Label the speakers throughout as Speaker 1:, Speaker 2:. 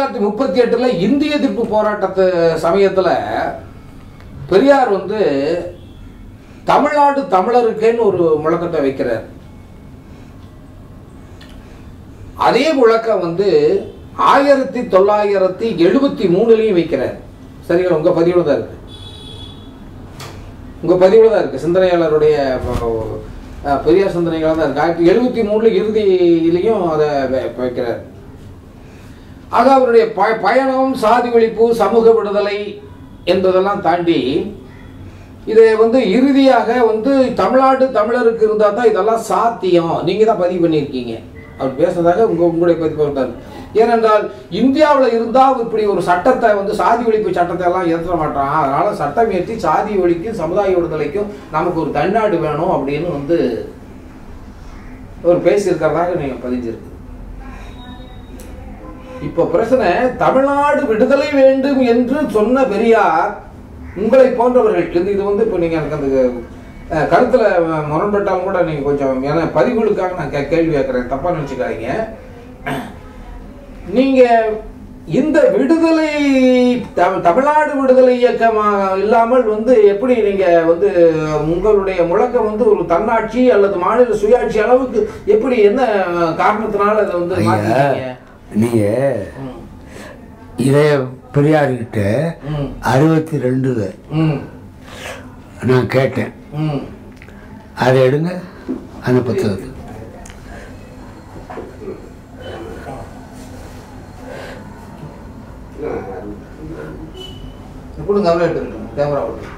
Speaker 1: தொள்ளாயிரத்தி முப்பத்தி எட்டுல இந்திய எதிர்ப்பு போராட்டத்து சமயத்துல பெரியார் வந்து தமிழ்நாடு தமிழருக்கேன்னு ஒரு முழக்கத்தை வைக்கிறார். அதே முழக்கம் வந்து ஆயிரத்தி தொள்ளாயிரத்தி எழுபத்தி மூணுலையும் வைக்கிறார். சரிங்களா? உங்க பதிவில் தான் இருக்கு. உங்க பதிவில் தான் இருக்கு. சிந்தனையாளருடைய பெரியார் சிந்தனைகளாக தான் இருக்கு. ஆயிரத்தி எழுபத்தி மூணுல இறுதியிலையும் அதை வைக்கிறார். ஆக அவருடைய ப பயணம் சாதி ஒழிப்பு சமூக விடுதலை என்பதெல்லாம் தாண்டி இதை வந்து இறுதியாக வந்து தமிழ்நாடு தமிழருக்கு இருந்தால் தான் இதெல்லாம் சாத்தியம். நீங்கள் தான் பதிவு பண்ணியிருக்கீங்க. அவர் பேசுறதாக உங்கள் உங்களுடைய பதிவு இருந்தார் ஏனென்றால் இந்தியாவில் இருந்தால் இப்படி ஒரு சட்டத்தை வந்து சாதி ஒழிப்பு சட்டத்தை எல்லாம் ஏற்ற மாட்டான். அதனால் சட்டம் ஏற்றி சாதி ஒழிக்கும் சமுதாய விடுதலைக்கும் நமக்கு ஒரு தன்னாடு வேணும் அப்படின்னு வந்து ஒரு பேசியிருக்கிறதாக நீங்கள் பதிஞ்சிருக்கு. இப்போ பிரச்சனை தமிழ்நாடு விடுதலை வேண்டும் என்று சொன்ன பெரியார் உங்களை போன்றவர்கள். இது இது வந்து இப்போ நீங்கள் எனக்கு அந்த கருத்துல முரண்பட்டாலும் கூட நீங்கள் கொஞ்சம் ஏன்னா பதிவுகளுக்காக நான் கே- கேள்வி கேட்குறேன். தப்பாக நினச்சிக்காதீங்க. நீங்கள் இந்த விடுதலை தமிழ் தமிழ்நாடு விடுதலை இயக்கமாக இல்லாமல் வந்து எப்படி நீங்கள் வந்து உங்களுடைய முழக்கம் வந்து ஒரு தன்னாட்சி அல்லது மாநில சுயாட்சி அளவுக்கு எப்படி என்ன காரணத்தினால அதை வந்து
Speaker 2: நீங்கள். இதய பெரியார்கிட்ட. அறுபத்தி ரெண்டுல. நான் கேட்டேன். அதை எடுங்க அந்த புத்தகத்தை
Speaker 1: கொடுங்க கேமரா விட்டு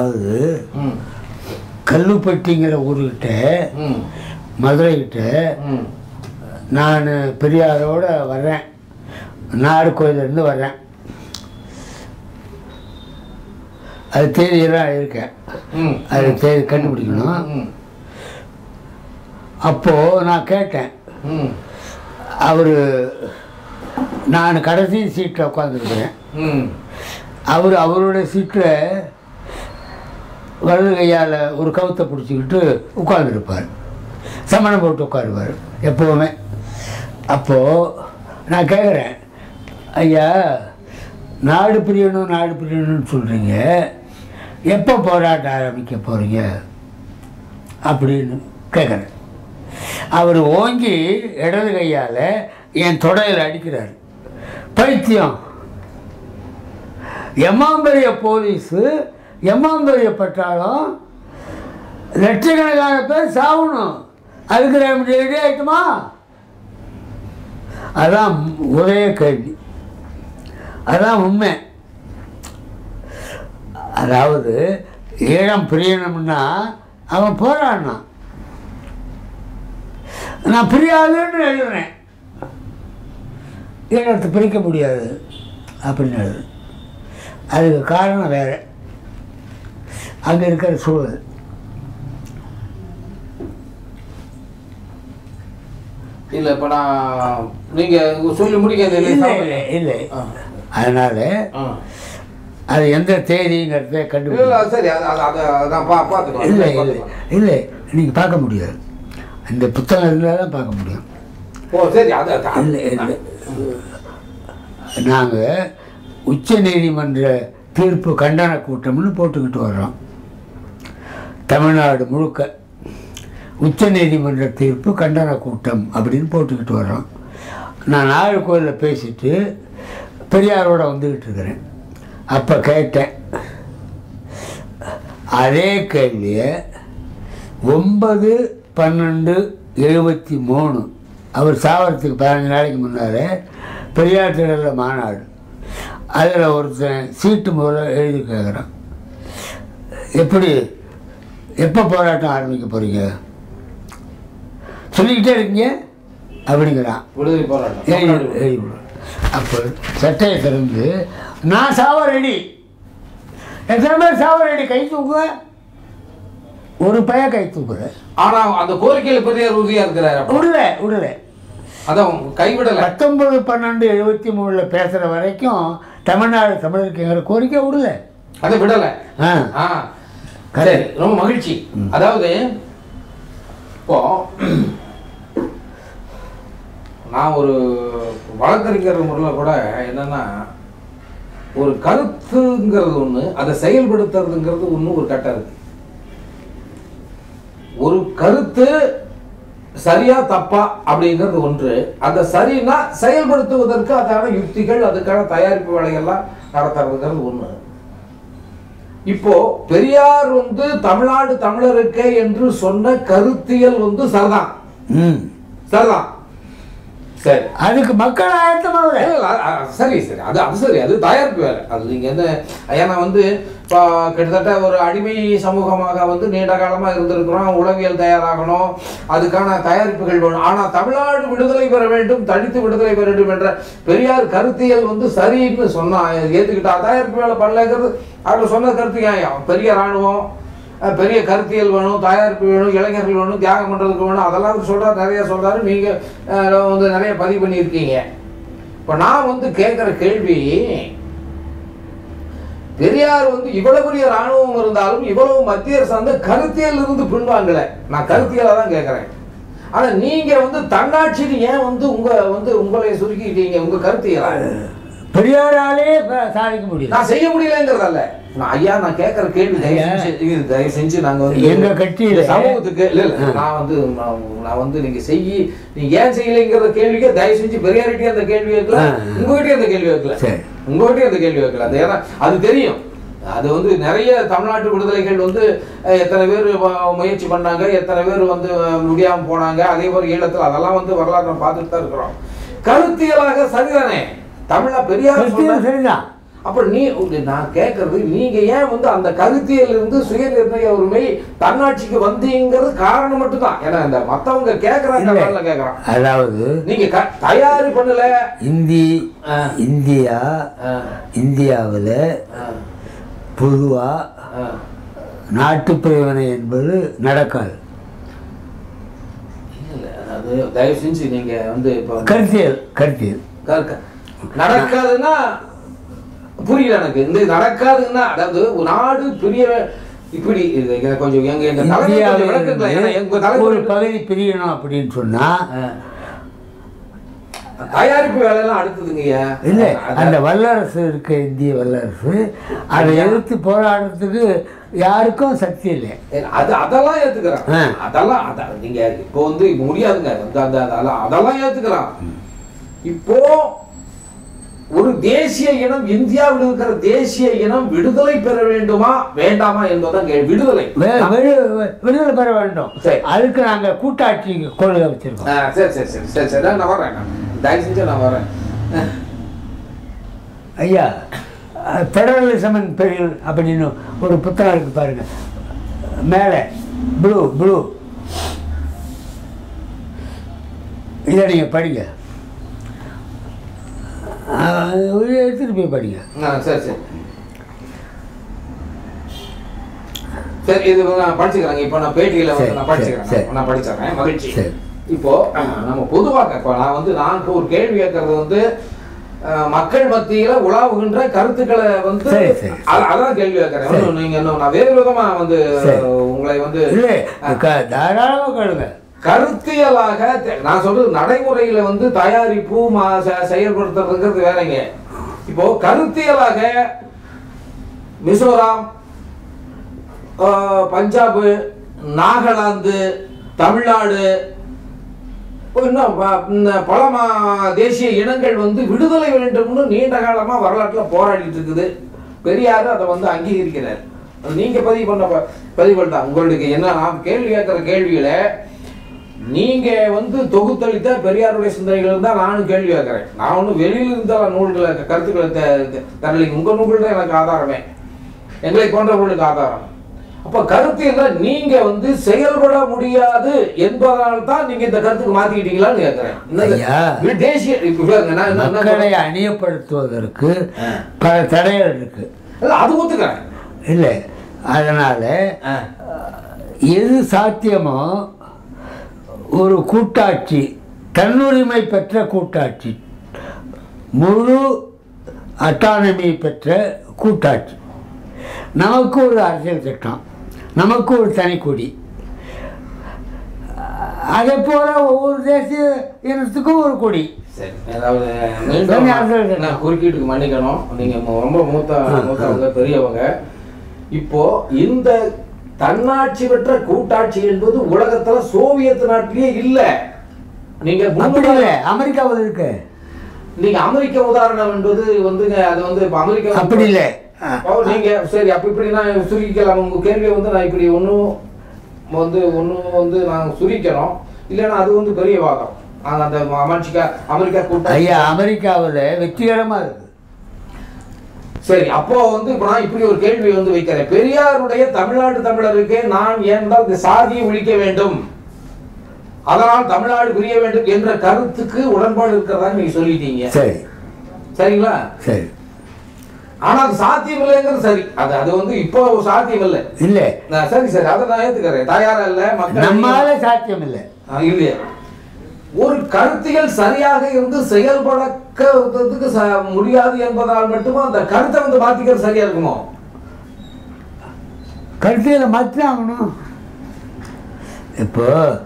Speaker 2: அதாவது. கல்லுப்பட்டிங்கிற ஊர்கிட்ட. மதுரைக்கிட்ட. நான் பெரியாரோட வர்றேன் நாடு கோயிலேருந்து வர்றேன் அது தேதியெல்லாம் இருக்கேன். அது தேதி கண்டுபிடிக்கணும். அப்போது நான் கேட்டேன். அவர் நான் கடைசி சீட்டில் உட்காந்துருக்கிறேன். அவர் அவருடைய சீட்டில் வலது கையால் ஒரு கவுத்தை பிடிச்சிக்கிட்டு உட்காந்துருப்பார் சமணம் போட்டு உட்காருவார் எப்போவுமே. அப்போது நான் கேட்குறேன் ஐயா நாடு பிரியணும் நாடு பிரியணும்னு சொல்கிறீங்க எப்போ போராட்டம் ஆரம்பிக்க போகிறீங்க அப்படின்னு கேட்குறேன் அவர் ஓங்கி இடது கையால் என் தொடையில் அடிக்கிறார். பைத்தியம். எம்மாம்பரிய போலீஸு எம்மாம்பெரிய பட்டாளம் லட்சக்கணக்கான பேர் சாகணும். அதுக்கு ரெண்டு ரெடி ஆயிட்டுமா? அதான் ஒரே கேள்வி. அதான் உண்மை. அதாவது ஈழம் பிரியணும்னா அவன் போராடினான். நான் பிரியாதுன்னு எழுதுறேன். ஈழத்தை பிரிக்க முடியாது அப்படின்னு எழுதுறேன். அதுக்கு காரணம் வேறு. அங்கே இருக்கிற சூழல்.
Speaker 1: இல்ல இப்ப நான் நீங்க சொல்லி முடிக்க
Speaker 2: இல்லை
Speaker 1: இல்லை.
Speaker 2: அதனால். அது எந்த தேதிங்கிறத
Speaker 1: இல்ல,
Speaker 2: கண்டுபிடி
Speaker 1: இல்ல,
Speaker 2: இல்லை இல்லை நீங்கள் பார்க்க முடியாது. இந்த புத்தகம் இருந்தால் தான் பார்க்க முடியும்.
Speaker 1: ஓ சரி
Speaker 2: இல்லை இல்லை. நாங்கள் உச்ச நீதிமன்ற தீர்ப்பு கண்டன கூட்டம்னு போட்டுக்கிட்டு வர்றோம். தமிழ்நாடு முழுக்க உச்ச நீதிமன்ற தீர்ப்பு கண்டன கூட்டம் அப்படின்னு போட்டுக்கிட்டு வர்றோம். நான் நாகர்கோவிலில் பேசிட்டு பெரியாரோட வந்துக்கிட்டு இருக்கிறேன். அப்போ கேட்டேன் அதே கேள்வியை ஒன்பது பன்னெண்டு எழுபத்தி மூணு அவர் சாவறதுக்கு பதினஞ்சு நாளைக்கு முன்னாலே பெரியார் திடலில் மாநாடு. அதில் ஒருத்தன் சீட்டு முதல்ல எழுதி கேட்குறான் எப்படி எப்போ போராட்டம் ஆரம்பிக்க போகிறீங்க சொல்லிக்கிட்டே இருக்கீங்க? அப்படிங்கிறான். அப்போ சட்டையை திறந்து நான் சாவ ரெடி எத்தனை பேர் சாவ ரெடி கை தூக்குவேன் ஒரு பையன் கை தூக்குறேன்
Speaker 1: ஆனா அந்த கோரிக்கையில பெரியார் உறுதியா இருக்கிறாரு.
Speaker 2: விடல விடல
Speaker 1: அதான் கைவிடல.
Speaker 2: பத்தொன்பது பன்னெண்டு எழுபத்தி மூணில் பேசுகிற வரைக்கும் தமிழ்நாடு தமிழருக்குங்கிற கோரிக்கை விடல
Speaker 1: அதை விடல.
Speaker 2: ஆ.
Speaker 1: சரி ரொம்ப மகிழ்ச்சி. அதாவது இப்போ நான் ஒரு வழக்கறிஞர் முறையில் கூட என்னன்னா ஒரு கருத்துங்கிறது ஒன்று அதை செயல்படுத்துறதுங்கிறது ஒன்று ஒரு கட்டம் இருக்கு. ஒரு கருத்து சரியா தப்பா அப்படிங்கிறது ஒன்று. அந்த சரின்னா செயல்படுத்துவதற்கு அதான யுக்திகள் அதுக்கான தயாரிப்பு வேலைகள்லாம் நடத்துறதுங்கிறது ஒன்று இப்போ பெரியார் வந்து தமிழ்நாடு தமிழருக்கே என்று சொன்ன கருத்தியல் வந்து சரிதான். சரிதான். சரி.
Speaker 2: அதுக்கு மக்கள் ஆயத்தமாக
Speaker 1: சரி சரி. அது அது சரி. அது தயாரிப்பு வேலை. அது நீங்க என்ன ஏன்னா வந்து இப்போ கிட்டத்தட்ட ஒரு அடிமை சமூகமாக வந்து நீண்ட காலமா இருந்திருக்கிறோம். உளவியல் தயாராகணும். அதுக்கான தயாரிப்புகள் வேணும். ஆனா தமிழ்நாடு விடுதலை பெற வேண்டும் தடித்து விடுதலை பெற வேண்டும் என்ற பெரியார் கருத்தியல் வந்து சரின்னு சொன்னா ஏத்துக்கிட்டா தயாரிப்பு வேலை பண்ணலங்கிறது அவர் சொன்ன கருத்து நியாயம் பெரிய ராணுவம் அஹ் பெரிய கருத்தியல் வேணும் தயாரிப்பு வேணும் இளைஞர்கள் வேணும் தியாகம் பண்ணுறதுக்கு வேணும். அதெல்லாம் அவர் சொல்றாரு நிறைய சொல்றாரு. நீங்கள் வந்து நிறைய பதிவு பண்ணியிருக்கீங்க. இப்போ நான் வந்து கேட்குற கேள்வி பெரியார் வந்து இவ்வளவு பெரிய ராணுவம் இருந்தாலும் இவ்வளவு மத்திய அரசு வந்து கருத்தியல் இருந்து பின்வாங்கல. நான் கருத்தியலை தான் கேட்குறேன். ஆனா நீங்க வந்து தன்னாட்சியில் ஏன் வந்து உங்க வந்து உங்களை சுருக்கிட்டீங்க? உங்க கருத்தியலா?
Speaker 2: பெரியாராலே சாதிக்க முடியும்
Speaker 1: நான் செய்ய முடியலங்கிறதல்ல. ஐயா நான் கேட்குற கேள்வி தயவு. செஞ்சு இது தயவு செஞ்சு நாங்க வந்து
Speaker 2: எங்க கட்சியில-
Speaker 1: சமூகத்துக்கு இல்ல இல்ல. நான் வந்து நான் வந்து நீங்க செய்யி நீங்க ஏன் செய்யலைங்கிற கேள்விக்கு தயவு செஞ்சு பெரியார்கிட்டயே அந்த கேள்வி வைக்கல. உங்ககிட்டயே அந்த கேள்வி வைக்கல. உங்ககிட்டயே அந்த கேள்வி வைக்கல அது ஏன்னா அது தெரியும் அது வந்து நிறைய தமிழ்நாட்டு விடுதலைகள் வந்து எத்தனை பேர் முயற்சி பண்ணாங்க எத்தனை பேர் வந்து அஹ், முடியாம போனாங்க அதே மாதிரி ஈழத்தில் அதெல்லாம் வந்து வரலாற்றை பார்த்துட்டு தான் இருக்கிறோம் கருத்தியலாக சரிதானே தமிழா பெரியார்
Speaker 2: சரிதான்
Speaker 1: அப்ப நீ நான் கேட்கறது நீங்க ஏன் வந்து அந்த கருத்தியல் இருந்து சுய நிர்ணய உரிமை தன்னாட்சிக்கு வந்தீங்கிறது காரணம் மட்டும்தான். ஏன்னா இந்த மத்தவங்க கேட்கறாங்க கேட்கறான்
Speaker 2: அதாவது
Speaker 1: நீங்க தயாரு பண்ணல.
Speaker 2: இந்தி. இந்தியா இந்தியாவில்
Speaker 1: ஆ,
Speaker 2: பொதுவாக
Speaker 1: ஆ.
Speaker 2: நாட்டுப்பிரிவினை என்பது நடக்காது.
Speaker 1: தயவு செஞ்சு நீங்க வந்து
Speaker 2: கருத்தியல் கருத்தியல்.
Speaker 1: நடக்காதுன்னா புரியல எனக்கு. இந்த நடக்காதுன்னா அதாவது ஒரு நாடு பெரிய இப்படி கொஞ்சம் எங்க எங்க
Speaker 2: ஒரு பகுதி பிரியணும் அப்படின்னு சொன்னால்
Speaker 1: ஆ. தயாரிப்பு வேலையெல்லாம் அடுத்ததுங்கய்யா
Speaker 2: இல்லை
Speaker 1: அத-
Speaker 2: அந்த வல்லரசு இருக்க இந்திய வல்லரசு அதை எதிர்த்து போராடுறதுக்கு யாருக்கும் சக்தி இல்லை.
Speaker 1: அது அதெல்லாம் ஏத்துக்கிறேன். அதெல்லாம் அத நீங்க இப்போ வந்து முடியாதுங்க. அந்த அதெல்லாம் ஏத்துக்கலாம் இப்போ ஒரு தேசிய இனம் இந்தியாவில் இருக்கிற தேசிய இனம் விடுதலை பெற வேண்டுமா வேண்டாமா என்பதுதான் விடுதலை.
Speaker 2: விடுதலை பெற வேண்டும். அதுக்கு நாங்கள் கூட்டாட்சி கொள்கை வச்சிருக்கோம்.
Speaker 1: சரி சரி சரி சரி சரி. நான் வரேன். தயவு செஞ்சு நான் வரேன்
Speaker 2: ஐயா ஃபெடரலிசம் பெரியல் அப்படின்னு ஒரு புத்தகம் இருக்கு பாருங்க. மேலே ப்ளூ ப்ளூ இதை நீங்கள் படிங்க. எடுத்துட்டு போய் படிங்க
Speaker 1: ஆ, சரி சரி. சரி இது நான் படிச்சுக்கிறேங்க. இப்போ நான் பேட்டியில வந்து நான் படிச்சுக்கிறேன். நான் படிச்சிடுறேன் மகிழ்ச்சி. இப்போ நம்ம பொதுவாக இப்போ நான் வந்து நான் இப்போ ஒரு கேள்வி கேட்கறது வந்து மக்கள் மத்தியில உலாவுகின்ற கருத்துக்களை வந்து அதான் கேள்வி கேட்கறேன். நீங்க இன்னும் நான் வேறு விதமா வந்து. உங்களை வந்து
Speaker 2: தாராளமாக கேளுங்க.
Speaker 1: கருத்தியலாக நான் சொல்றது நடைமுறையில வந்து தயாரிப்பு மா- செ- செயல்படுத்துறதுங்கிறது வேறங்க. இப்போ கருத்தியலாக மிசோராம் பஞ்சாப் பஞ்சாபு நாகாலாந்து தமிழ்நாடு இன்னும் ப- பல மா- தேசிய இனங்கள் வந்து விடுதலை வேண்டும்னு நீண்ட காலமாக வரலாற்றில் போராடிட்டு இருக்குது பெரியார் அதை வந்து அங்கீகரிக்கிறார். நீங்கள் பதிவு பண்ண ப- பதிவுகள் உங்களுக்கு என்ன நான் கேள்வி கேட்குற கேள்வியில் நீங்க வந்து தொகுத்தளித்த பெரியாருடைய சிந்தனைகள் தான் நானும் கேள்வி கேட்கிறேன். நான் ஒன்றும் வெளியில இருந்த நூல்களை கருத்துக்களை த- த- தரலை. உங்க நூல்கள் தான் எனக்கு ஆதாரமே. எங்களை போன்றவர்களுக்கு ஆதாரம். அப்ப கருத்தியல்ல நீங்க வந்து செயல்பட முடியாது என்பதனால் தான் நீங்க இந்த கருத்துக்கு மாத்திக்கிட்டீங்களான்னு கேட்கிறேன். தேசிய
Speaker 2: மக்களை? அணியப்படுத்துவதற்கு. பல தடைகள் இருக்கு.
Speaker 1: அது ஒத்துக்கிறேன்.
Speaker 2: இல்லை அதனால. எது சாத்தியமோ ஒரு கூட்டாட்சி தன்னுரிமை பெற்ற கூட்டாட்சி. முழு அட்டானமி பெற்ற கூட்டாட்சி. நமக்கு ஒரு அரசியல் சட்டம் நமக்கு ஒரு தனிக்கொடி. அதே போல ஒவ்வொரு தேசிய இனத்துக்கும் ஒரு கொடி.
Speaker 1: நான் குறுக்கீட்டுக்கு மன்னிக்கணும். நீங்க ரொம்ப மூத்த மூத்தவங்க பெரியவங்க. இப்போ இந்த தன்னாட்சி பெற்ற கூட்டாட்சி என்பது உலகத்துல சோவியத் நாட்டிலேயே இல்ல. நீங்க
Speaker 2: அமெரிக்காவில் இருக்கு.
Speaker 1: நீங்க அமெரிக்க உதாரணம் என்பது வந்துங்க அது வந்து இப்ப அமெரிக்கா
Speaker 2: அப்படி இல்லை.
Speaker 1: நீங்க சரி அப்ப இப்படி நான் சுருக்கிக்கலாம். உங்க கேள்வியை வந்து நான் இப்படி ஒன்றும் வந்து ஒன்றும் வந்து நான் சுருக்கணும். இல்லைன்னா அது வந்து பெரிய வாதம். அந்த அமெரிக்கா அமெரிக்கா கூட்டம்
Speaker 2: ஐயா அமெரிக்காவில் வெற்றிகரமாக இருக்கு.
Speaker 1: சரி அப்போ வந்து இப்ப நான் இப்படி ஒரு கேள்வி வந்து வைக்கிறேன். பெரியாருடைய தமிழ்நாட்டு தமிழருக்கு நான் ஏனென்றால் இந்த சாதியை ஒழிக்க வேண்டும். அதனால் தமிழ்நாடு பிரிய வேண்டும் என்ற கருத்துக்கு உடன்பாடு இருக்கிறதா நீங்க சொல்லிட்டீங்க.
Speaker 2: சரி.
Speaker 1: சரிங்களா?
Speaker 2: சரி.
Speaker 1: ஆனா அது சாத்தியம் இல்லைங்கிறது சரி. அது அது வந்து இப்போ சாத்தியம் இல்லை.
Speaker 2: இல்லை.
Speaker 1: சரி சரி. அதை நான் ஏத்துக்கிறேன். தயாரா இல்ல?
Speaker 2: நம்மால சாத்தியம் இல்லை.
Speaker 1: இல்லையா. ஒரு கருத்தியல் சரியாக இருந்து செயல்படக்கிறதுக்கு ச- முடியாது என்பதால் மட்டுமா அந்த கருத்தை வந்து மாத்திக்கிறது சரியா இருக்குமோ?
Speaker 2: கருத்தியலை மாற்றி ஆகணும். இப்போ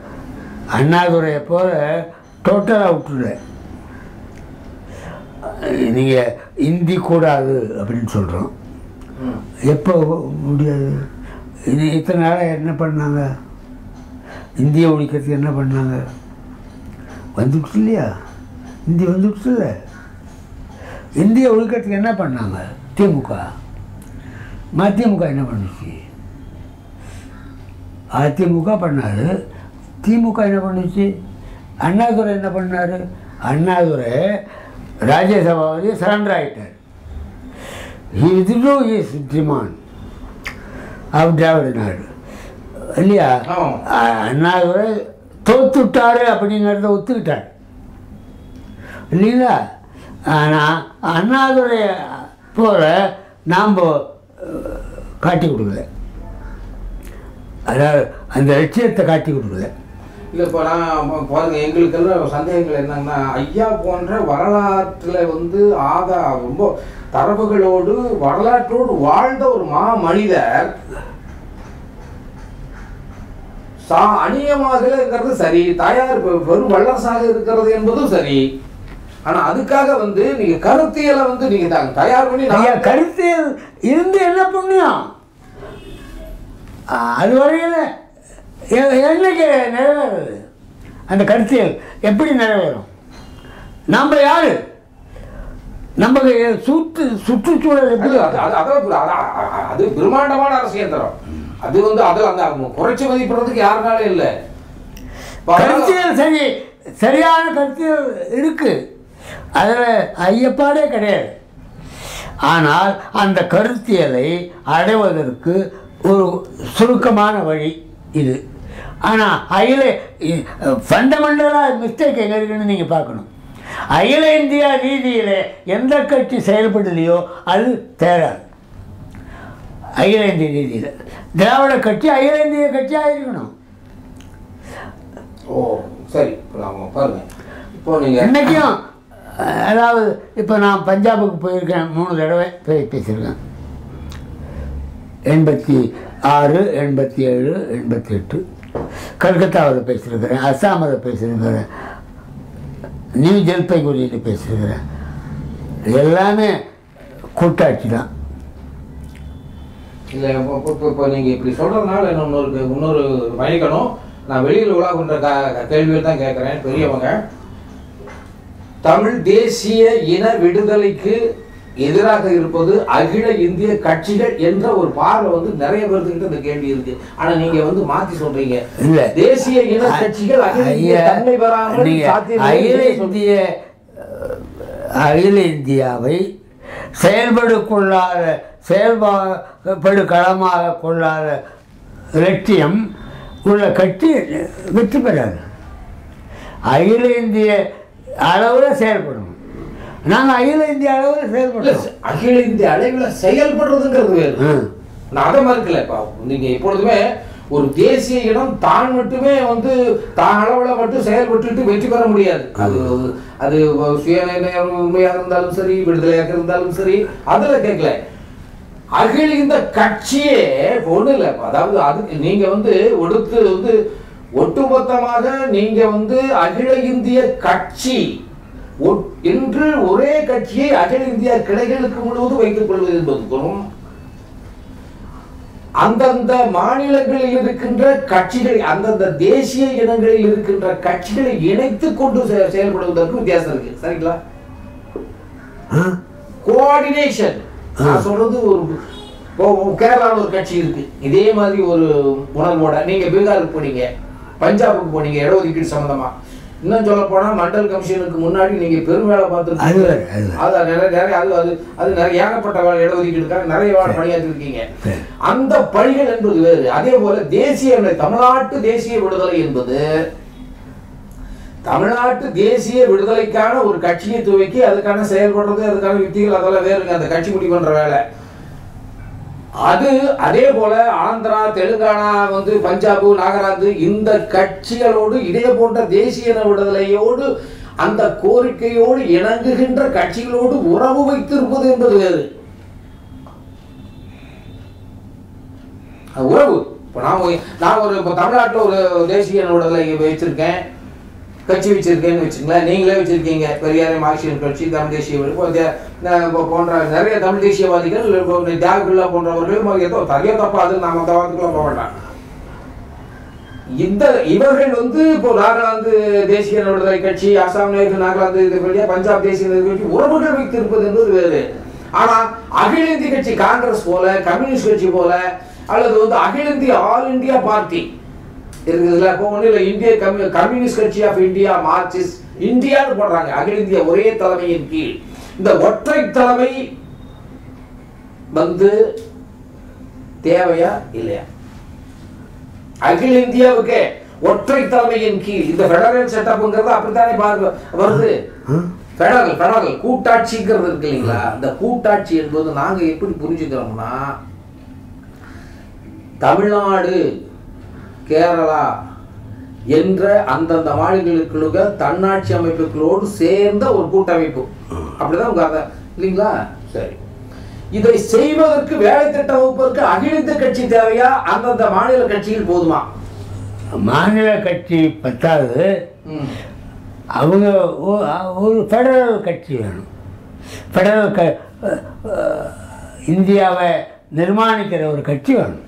Speaker 2: அண்ணாதுரையை போல டோட்டலாக விட்டுல நீங்கள் இந்தி கூடாது அப்படின்னு சொல்கிறோம். எப்போ முடியாது? இது இத்தனை நாளாக என்ன பண்ணாங்க? இந்திய ஒழிக்கிறதுக்கு என்ன பண்ணாங்க? வந்துடுச்சு இல்லையா இந்தி வந்துடுச்சு இல்லை இந்திய ஒழிக்கிறதுக்கு என்ன பண்ணாங்க? திமுக. மதிமுக என்ன பண்ணுச்சு? அதிமுக பண்ணாரு. திமுக என்ன பண்ணுச்சு? அண்ணாதுரை என்ன பண்ணாரு? அண்ணாதுரை ராஜ்யசபாவதி சரண்டர் ஆகிட்டார் withdrew his demand of Dravida Nadu இல்லையா? அண்ணாதுரை தோத்துட்டாரு அப்படிங்கிறத ஒத்துக்கிட்டார். இல்லைங்களா? ஆனால் அண்ணாதுடைய போல நாம் காட்டி கொடுக்கல. அதாவது அந்த லட்சியத்தை காட்டி கொடுக்கல.
Speaker 1: இல்லை இப்போ நான் பாருங்க எங்களுக்கெல்லாம் சந்தேகங்கள் என்னன்னா ஐயா போன்ற வரலாற்றில் வந்து ஆதா ரொம்ப தரவுகளோடு வரலாற்றோடு வாழ்ந்த ஒரு மா மனிதர் சா அநியமாக இருக்கிறது சரி தாயார் பெரும் வல்லரசாக இருக்கிறது என்பதும் சரி. ஆனா அதுக்காக வந்து நீங்க கருத்தியலை வந்து நீங்க தயார் பண்ணி
Speaker 2: கருத்தியல் இருந்து என்ன புண்ணியம்? அது வரையில் என்னைக்கு நிறைவேறுது? அந்த கருத்தியல் எப்படி நிறைவேறும்? நம்ம யாரு? நம்ம சுற்று சுற்றுச்சூழல் எப்படி
Speaker 1: அது பிரம்மாண்டமான அரசியல் தரம். அது வந்து அது அந்த குறைச்சி மதிப்பிடுறதுக்கு யாருனாலும் இல்லை.
Speaker 2: கருத்தியல் சரி சரியான கருத்தியல் இருக்கு. அதில் ஐயப்பாடே கிடையாது. ஆனால் அந்த கருத்தியலை அடைவதற்கு ஒரு சுருக்கமான வழி இது. ஆனால் அகில ஃபண்டமெண்டலாக மிஸ்டேக் எங்கே இருக்குன்னு நீங்கள் பார்க்கணும். அகில இந்தியா ரீதியில் எந்த கட்சி செயல்படலையோ அது தேராது. அகில இந்திய ரீதியில் திராவிட கட்சி அகில இந்திய கட்சியாக இருக்கணும்
Speaker 1: ஓ சரி. பாருங்க. இப்போ நீங்க
Speaker 2: இன்னைக்கும் அஹ், அதாவது இப்போ நான் பஞ்சாபுக்கு போயிருக்கேன். மூணு தடவை போய் பேசியிருக்கேன். எண்பத்தி ஆறு எண்பத்தி ஏழு எண்பத்தி எட்டு கல்கத்தாவில் பேசியிருக்கிறேன். அஸ்ஸாமில் பேசியிருக்கிறேன். நியூ ஜல்பைகுரியில் பேசியிருக்கிறேன். எல்லாமே கூட்டாட்சி தான்.
Speaker 1: இல்ல இப்போ இப்போ- இப்போ நீங்க இப்படி சொல்றதுனால என்ன இன்னொரு இன்னொரு மன்னிக்கணும் நான் வெளியில் உலாகுன்ற க கேள்வியில் தான் கேட்குறேன் பெரியவங்க. தமிழ் தேசிய இன விடுதலைக்கு எதிராக இருப்பது அகில இந்திய கட்சிகள் என்ற ஒரு பார்வை வந்து நிறைய பேர்த்துக்கிட்ட இந்த கேள்வி இருக்கு. ஆனா நீங்க வந்து மாத்தி சொல்றீங்க.
Speaker 2: இல்ல.
Speaker 1: தேசிய இன கட்சிகள் அகில இந்திய
Speaker 2: அகில இந்தியாவை செயல்படு கொள்ளாத செயல்பாடு களமாக கொள்ளாத லட்சியம் உள்ள கட்சி வெற்றி பெறாது. அகில இந்திய அளவில் செயல்படணும் நாங்கள் அகில இந்திய அளவில் செயல்படுறோம்.
Speaker 1: அகில இந்திய அளவில் செயல்படுறதுங்கிறது வேறு. நான் அதை மறுக்கல இப்போ நீங்க எப்பொழுதுமே ஒரு தேசிய இனம் தான் மட்டுமே வந்து தான் அளவுல மட்டும் செயல்பட்டுட்டு வெற்றி பெற முடியாது. அது அது சுயநிர்ணய உண்மையாக இருந்தாலும் சரி விடுதலையாக இருந்தாலும் சரி அதுல கேட்கல. அகில இந்த கட்சியே ஒண்ணு இல்லை அதாவது அது நீங்க வந்து ஒடுத்து வந்து ஒட்டுமொத்தமாக நீங்க வந்து அகில இந்திய கட்சி இன்று ஒரே கட்சியை அகில இந்திய கிளைகளுக்கு முழுவதும் வைத்துக் கொள்வது என்பதுக்கும் அந்தந்த மாநிலங்களில் இருக்கின்ற கட்சிகள் அந்தந்த தேசிய இனங்களில் இருக்கின்ற கட்சிகளை இணைத்துக் கொண்டு செ- செயல்படுவதற்கு வித்தியாசம் இருக்கு. சரிங்களா? கோஆர்டினேஷன் நான் சொல்றது ஒரு இப்போ கேரளாவில் ஒரு கட்சி இருக்கு. இதே மாதிரி ஒரு உணர்வோட நீங்க பீகாருக்கு போனீங்க பஞ்சாபுக்கு போனீங்க இடஒதுக்கீடு சம்பந்தமா. இன்னும் சொல்ல போனா மண்டல் கமிஷனுக்கு முன்னாடி நீங்க பெரும் வேலை பார்த்துருக்கீங்க.
Speaker 2: அது
Speaker 1: நிறைய நிறைய அது அது அது நிறைய ஏகப்பட்ட வேலை இடஒதுக்கீடுக்காக நிறைய வேலை பணியாற்றிருக்கீங்க. அந்த பணிகள் என்பது வேறு. அதே போல தேசிய தமிழ்நாட்டு தேசிய விடுதலை என்பது தமிழ்நாட்டு தேசிய விடுதலைக்கான ஒரு கட்சியை துவக்கி அதுக்கான செயல்படுறது அதுக்கான யுக்திகள் அதெல்லாம் வேறுங்க அந்த கட்சி முடிவு பண்ற வேலை. அது அதே போல ஆந்திரா தெலுங்கானா வந்து பஞ்சாபு நாகாலாந்து இந்த கட்சிகளோடு இதே போன்ற தேசிய விடுதலையோடு அந்த கோரிக்கையோடு இணங்குகின்ற கட்சிகளோடு உறவு வைத்திருப்பது என்பது வேறு. அது உறவு. இப்போ நான் நான் ஒரு இப்போ தமிழ்நாட்டில் ஒரு தேசிய விடுதலை வச்சிருக்கேன் கட்சி வச்சிருக்கேன்னு வச்சுங்களேன் நீங்களே வச்சிருக்கீங்க. பெரியாரை மார்க்சியன் கட்சி தமிழ் தேசிய இப்போ போன்ற நிறைய தமிழ் தேசியவாதிகள் தியாகுல்லா போன்றவர்கள் ஏதோ தரையோ தப்பா அது நாம அந்த போக வேண்டாம். இந்த இவர்கள் வந்து இப்போ நாகாலாந்து தேசிய விடுதலை கட்சி அசாம் நேரு நாகாலாந்து இது கட்சி பஞ்சாப் தேசிய கட்சி உறவுகள் வைத்திருப்பது என்பது வேறு. ஆனா அகில இந்திய கட்சி காங்கிரஸ் போல கம்யூனிஸ்ட் கட்சி போல அல்லது வந்து அகில இந்திய ஆல் இந்தியா பார்ட்டி இருக்குதுல்ல இப்போ ஒன்றும் இல்லை. இந்திய கம்யூ கம்யூனிஸ்ட் கட்சி ஆஃப் இந்தியா மார்க்சிஸ்ட் இந்தியான்னு போடுறாங்க. அகில இந்திய ஒரே தலைமையின் கீழ். இந்த ஒற்றை தலைமை வந்து தேவையா? இல்லையா? அகில இந்தியாவுக்கு ஒற்றை தலைமையின் கீழ். இந்த ஃபெடரல் செட்டப்ங்கிறது அப்படித்தானே பார்க்க வருது? ஃபெடரல் ஃபெடரல் கூட்டாட்சிங்கிறது இருக்கு இல்லைங்களா? இந்த கூட்டாட்சி என்பது நாங்க எப்படி புரிஞ்சுக்கிறோம்னா தமிழ்நாடு கேரளா என்ற அந்தந்த மாநிலங்களுக்குள்ள தன்னாட்சி அமைப்புகளோடு சேர்ந்த ஒரு கூட்டமைப்பு. அப்படிதான் உங்க கதை. இல்லைங்களா? சரி. இதை செய்வதற்கு வேலை திட்டம் வகுப்பதற்கு அகில இந்திய கட்சி தேவையா? அந்தந்த மாநில கட்சியில் போதுமா?
Speaker 2: மாநில கட்சி பத்தாவது. அவங்க ஒரு ஃபெடரல் கட்சி வேணும். ஃபெடரல் க இந்தியாவை நிர்மாணிக்கிற ஒரு கட்சி வேணும்.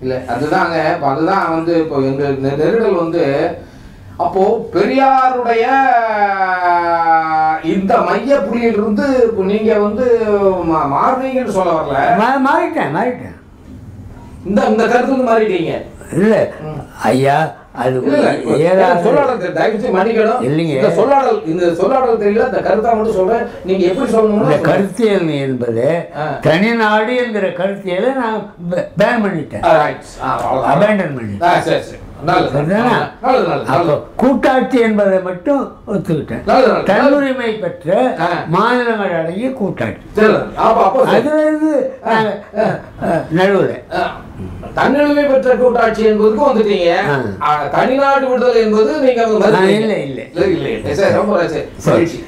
Speaker 1: இல்ல அதுதாங்க இப்ப அதுதான் வந்து இப்போ எங்க நெ- நெருடல் வந்து அப்போ பெரியாருடைய இந்த மைய புள்ளியிலிருந்து இப்போ நீங்க வந்து மா- மாறுனீங்கன்னு சொல்ல வரல.
Speaker 2: மாறிட்டேன் மாறிட்டேன்.
Speaker 1: இந்த இந்த கருத்து வந்து மாறிட்டீங்க.
Speaker 2: இல்லை ஐயா அது
Speaker 1: சொல்லாடல் தெரியல. தயவு செய்து மன்னிக்கணும்
Speaker 2: இல்லைங்க.
Speaker 1: இந்த சொல்லாடல் இந்த சொல்லாடல் தெரியல இந்த கருத்தா மட்டும் சொல்றேன் நீங்க எப்படி
Speaker 2: இந்த
Speaker 1: சொல்லணும்னு
Speaker 2: கருத்தியல் என்பது. தனிநாடு என்கிற கருத்தியலை நான் பேன் பண்ணிட்டேன். அபேண்டன் பண்ணிட்டேன் கூட்டாட்சி என்பதை மட்டும் ஒத்துக்கிட்டேன். தன்னுரிமை பெற்ற. மாநிலங்கள் அடங்கிய கூட்டாட்சி.
Speaker 1: சரி அப்போ அப்போ சரி.
Speaker 2: அதுல இருந்து நாங்க, அஹ், அஹ், நடுவுல.
Speaker 1: தன்னிலைமை பெற்ற கூட்டாட்சி என்பதுக்கு வந்துட்டீங்க. தனிநாடு விடுதல் என்பது நீங்க.
Speaker 2: இல்லை, இல்லை.
Speaker 1: இல்லை இல்லை. சரி ரொம்ப சரி.